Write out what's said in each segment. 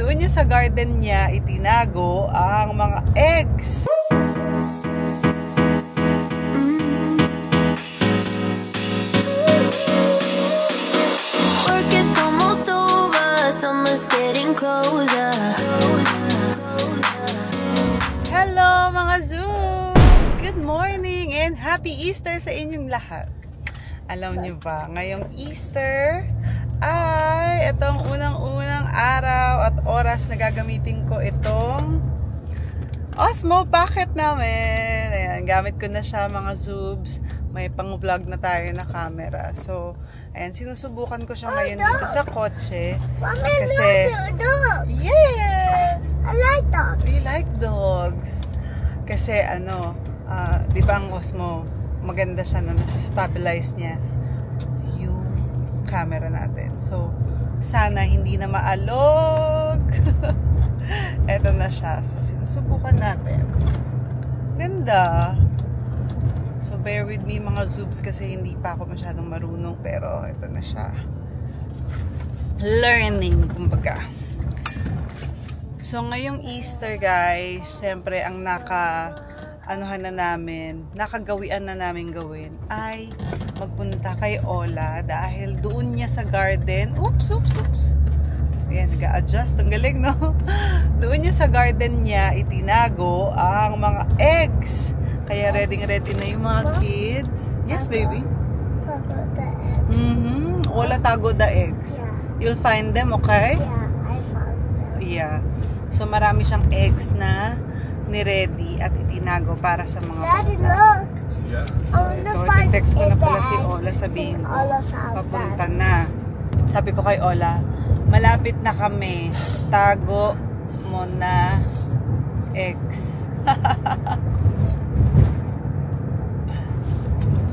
Doon niya sa garden niya itinago ang mga eggs. Hello mga Zooms! Good morning and happy Easter sa inyong lahat. Alam niyo ba, ngayong Easter ay itong unang-unang araw at oras na gagamitin ko itong Osmo Pocket namin. Ayan, gamit ko na siya mga Zoobs. May pang-vlog na tayo na camera. So, ayan, sinusubukan ko siya ngayon dito sa kotse. Kasi, yes! I like dogs. We like dogs. Kasi ano, ah, di ba ang Osmo, maganda siya na nasa-stabilize niya yung camera natin. So, sana hindi na maalog. Eto na siya. So, sinusubukan natin. Ganda. So, bear with me mga zoobs kasi hindi pa ako masyadong marunong. Pero, ito na siya. Learning, kumbaga. So, ngayong Easter, guys, siyempre, ang naka, anuhan na namin, nakagawian na namin gawin, ay magpunta kay Ola dahil doon niya sa garden, oops, oops, oops, ayan, nag-a-adjust, ang galing, no? doon niya sa garden niya, itinago ang mga eggs. Kaya ready-ready na yung mga kids. Yes, baby? Mm-hmm. Ola tago the eggs. You'll find them, okay? Yeah, I found them. Yeah. So marami siyang eggs na ni-ready at itinago para sa mga Daddy, bata. look. Yeah. So ito, text ko na pala si Ola sabihin ko, papunta na. Sabi ko kay Ola, malapit na kami. Tago mo na eggs.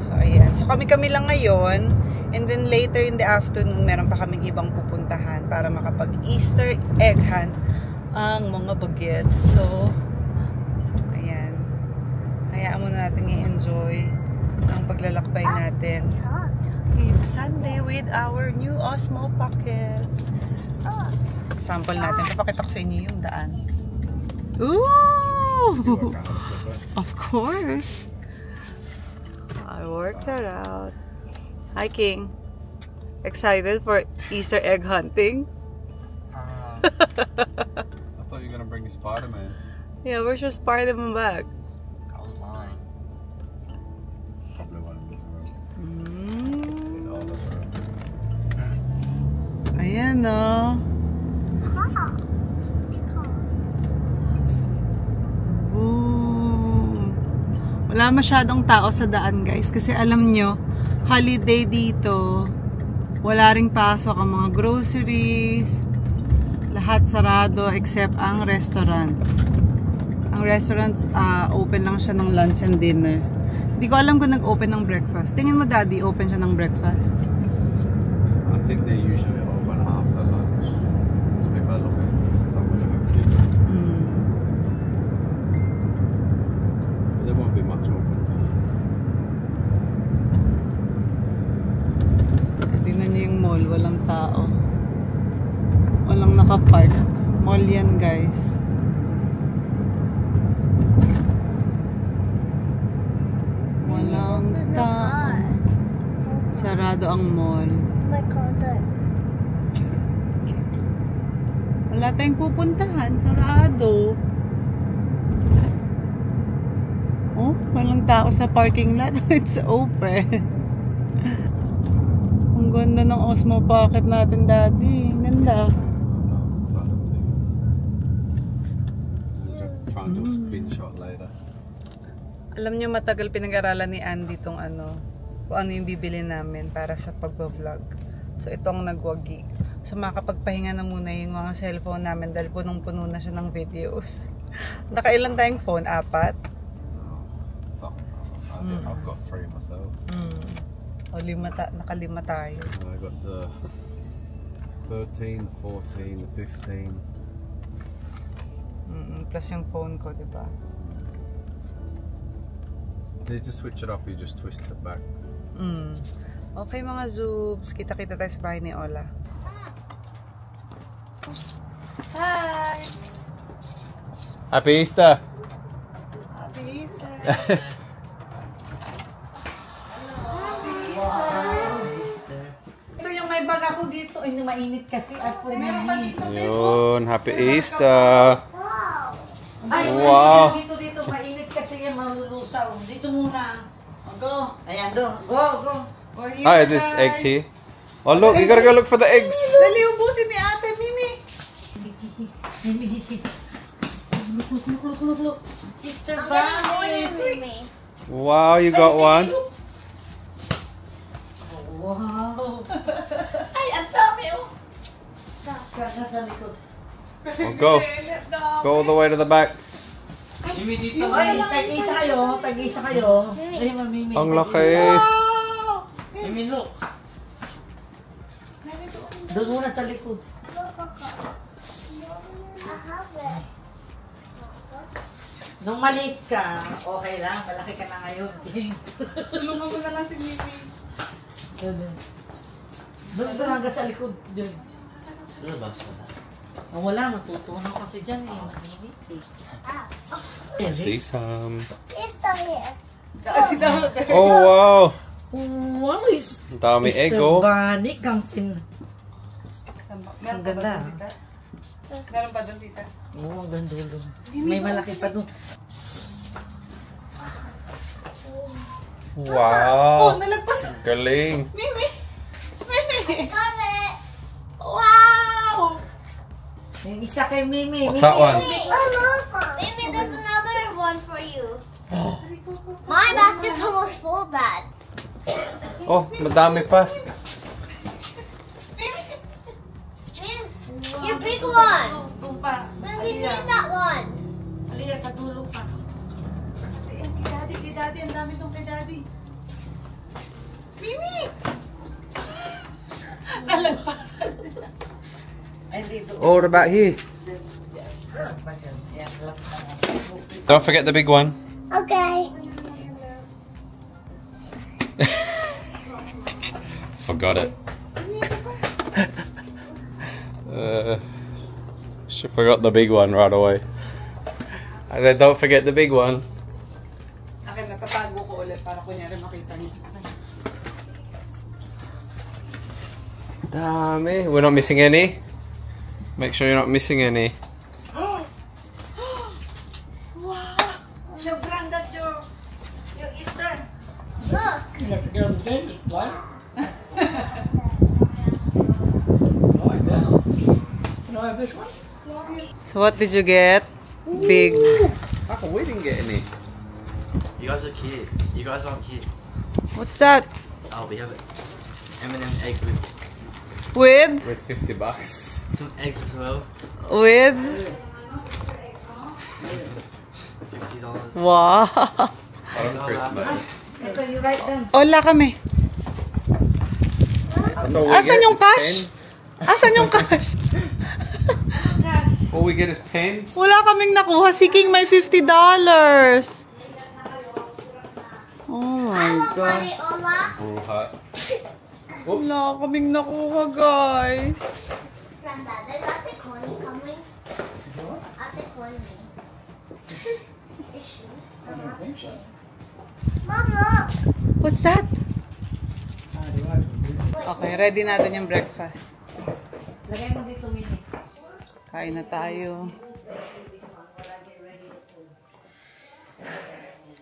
so ayan. So kami-kami lang ngayon. And then later in the afternoon, meron pa kaming ibang pupuntahan para makapag-Easter egg hunt ang mga bagets. So, ayan. Hayaan muna natin i-enjoy ang paglalakbay natin. Talk. Ngayong Sunday with our new Osmo Pocket. Talk. Sample natin. Papakita ko sa inyo yung daan. Ooh! Of course. I worked her out. Hi, King. Excited for Easter egg hunting? Ah. I thought you were gonna bring Spider-Man. Yeah, where's your Spider-Man bag? Ayan. Boom. Wala masyadong tao sa daan, guys. Kasi alam nyo, holiday dito. Wala ring pasok ang mga groceries. Lahat sarado except ang restaurant. Ang restaurants, ah, open lang siya ng lunch and dinner. Hindi ko alam kung nag-open ng breakfast. Tingin mo, daddy, open siya ng breakfast? I think they're usually open after lunch. Just people are looking for somewhere to have dinner. Hmm. But there won't be much open. Tingnan niyo yung mall, walang tao. Walang nakapark. Mall yan, guys. Walang tao. Sarado ang mall. My there. Wala tayong pupuntahan. Sarado. Oh, walang tao sa parking lot. It's open. Ang ganda ng Osmo Pocket natin, Daddy. Ganda. Exciting And do a spin shot later. Alam niyo matagal pinag-aralan ni Andy tong ano, kung ano yung bibili namin para sa pagbablog. So itong nagwagi. So makapagpahinga na muna yung mga cellphone namin dahil punong-puno na siya ng videos. Nakailan tayong phone? Apat? So, I Mm. I've got three myself. Hmm. O lima ta nakalima tayo. And I got the 13, 14, 15. Mm, plus yung phone ko, di ba? You just switch it off, you just twist it back. Mm. Okay mga Zoobs, kita-kita tayo sa bahay ni Ola. Hi! Happy Easter. Happy Easter. Ito yung may bag ako dito. Ay, mainit kasi. Ako mainit. Yun, Happy Easter. Ay, Wow. Dito, dito. Mainit kasi yan. Malulusaw. Dito muna. Go. Ayan, do. Go, go. For you Ah, this eggs here. Oh look, you gotta go look for the eggs. Dali, ubusin ni ate, Mimi. Look, look, look, look, look, look. Than Bunny. Mimi. Wow, you got one. Wow. Ay, ang dami, oh. Kaka sa likod. Oh, go. Go all the way to the back. Ay, tag-isa kayo. Tag-isa kayo. Ay, mamimi. Ang laki. Mimi, look. Doon muna sa likod. Nung maliit ka, okay lang. Malaki ka na ngayon. Tulungan mo na lang si Mimi. Doon doon hanggang sa likod. Doon. Oh, wala, matutunaw kasi dyan eh. Mainit eh. See some. It's still here. Oh wow. Wow, is Ang dami egg Mr. oh. Bunny comes in. Ang ganda. doon? Meron pa doon, tita? Oo, oh, ang dulo. May malaki pa doon. Oh, Wow. nalagpas. Galing. Mimi! Mimi! Yung isa kay Mimi. What's Mimi. that one? Mimi, there's another one for you. My basket's almost full, Dad. Oh, madami pa. Your big one. Mimi, we need that one. Aliyah, sa dulo pa. Ayan, kay daddy, kay daddy. Ang dami doon kay daddy. Mimi! Nalagpasan. Ay. Oh, what about here? Pa dyan. Ayan, last na. Don't forget the big one. Okay. Forgot it. uh, she forgot the big one right away. I said, don't forget the big one. Akin, natatago ko ulit para kunyari makita niyo. Dami. We're not missing any. Make sure you're not missing any. Sobrang that your, your Easter. Look. You have to go to the dentist, like. like that. Can I have this one? So what did you get? Big. How come we didn't get any? You guys are kids. You guys aren't kids. What's that? Oh, we have it. M&M egg with With? With 50 bucks. Some eggs as well. With? Fifty dollars. Wow. On Christmas. Ito, you write them. Wala kami. Asan yung cash? Asan yung cash? All we get is pens. Wala kaming nakuha. Seeking my $50. Oh my God. Ola. Wala kaming nakuha, guys. Granddad, there's Ate Connie coming. Ate Connie. Is she? So. Mama. What's that? It. Okay, ready natin yung breakfast. Lagay mo dito, Mimi. Kain na tayo.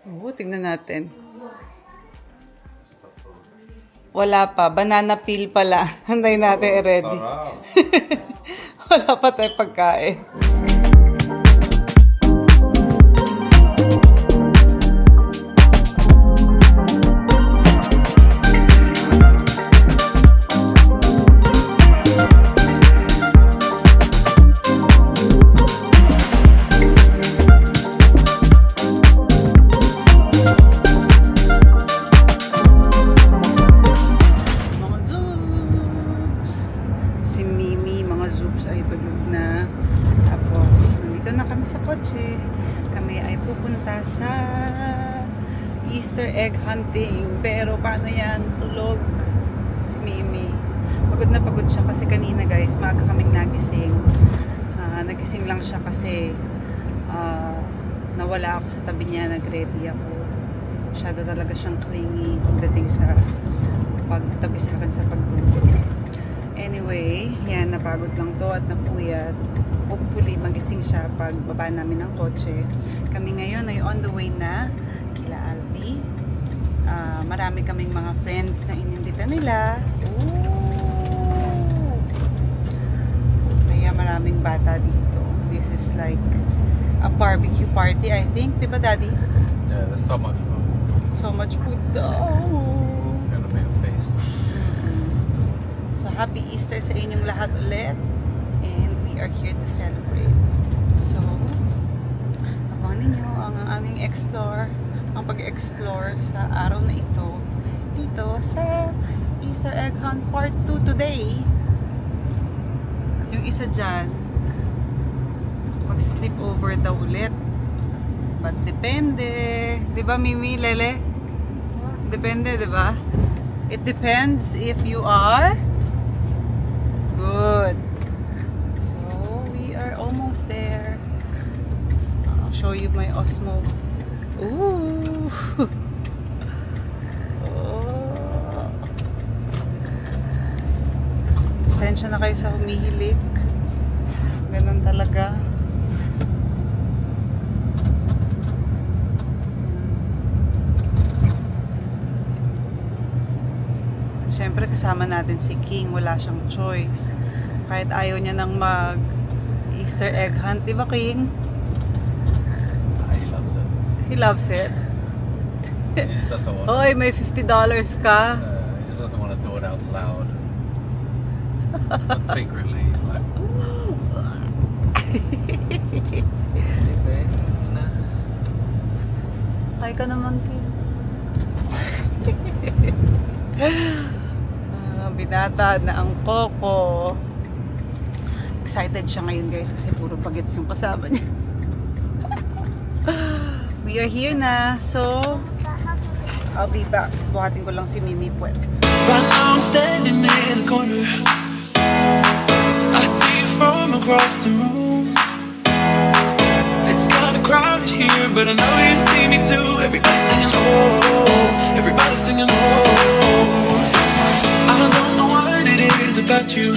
Oo, tingnan natin. Wala pa. Banana peel pala. Handay natin i-ready. Sarap. Wala pa tayo pagkain. Paano yan? Tulog si Mimi. Pagod na pagod siya kasi kanina guys, maaga kaming nagising. Ah, nagising lang siya kasi ah, nawala ako sa tabi niya, nag-ready ako. Masyado talaga siyang clingy pagdating sa pagtabi sa akin sa pagtulog. Anyway, yan, napagod lang to at napuyat. Hopefully, magising siya pag baba namin ng kotse. Kami ngayon ay on the way na marami kaming mga friends na inimbita nila. Ooh! Kaya maraming bata dito. This is like a barbecue party, I think. Di ba, Daddy? Yeah, there's so much food. So much food daw. It's gonna be a feast. So, happy Easter sa inyong lahat ulit. And we are here to celebrate. So, abangan ninyo ang aming explore, ang pag-explore sa araw na ito dito sa Easter Egg Hunt Part 2 today. At yung isa dyan, magsisleep over daw ulit. But depende. Ba, Mimi, Lele? Depende, ba? It depends if you are good. So, we are almost there. I'll show you my Osmo. Ooh! oh. Pasensya na kayo sa humihilik. Ganun talaga. At syempre kasama natin si King, wala siyang choice. Kahit ayaw niya nang mag Easter egg hunt, di ba King? He loves it. He just doesn't want. Hoy, may $50 ka. Uh, he just doesn't want to do it out loud. but secretly, he's like, Hi ka naman, King. Ah, binata na ang Coco. Excited siya ngayon guys kasi puro bagets yung kasama niya. We are here na. So, I'll be back. Buhatin ko lang si Mimi now I'm standing in a corner. I see you from across the room. It's kinda crowded here, but I know you see me too. Singing oh, singing oh. I don't know what it is about you.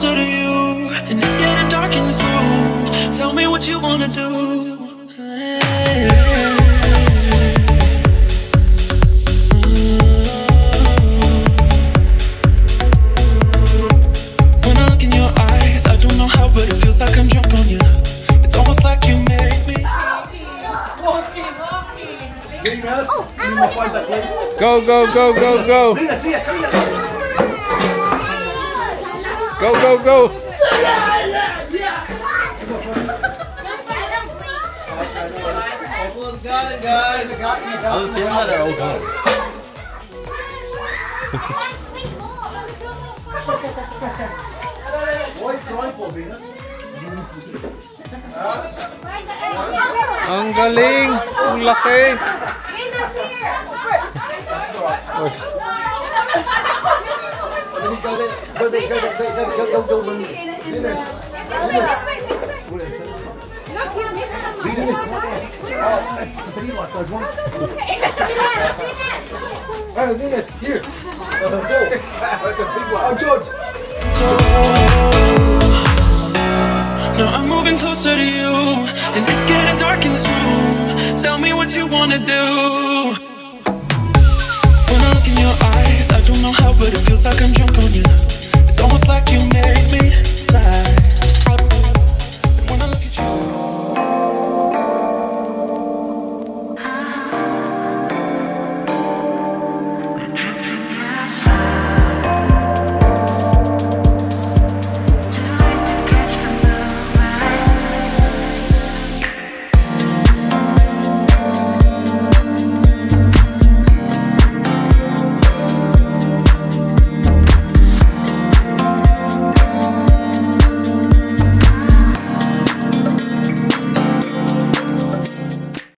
Closer to you, and it's getting dark in this room. Tell me what you wanna do. When I look in your eyes, I don't know how, but it feels like I'm drunk on you. It's almost like you make me. Go, go, go, go, go. Go, go, go. I was feeling that they're all gone. Ang galing. Ang laki. Alright, Venus, here. Oh, George. Now I'm moving closer to you, and it's getting dark in this room. Tell me what you wanna do. When I look in your eyes, I don't know how, but it feels like I'm drunk on you. It's almost like you make me fly.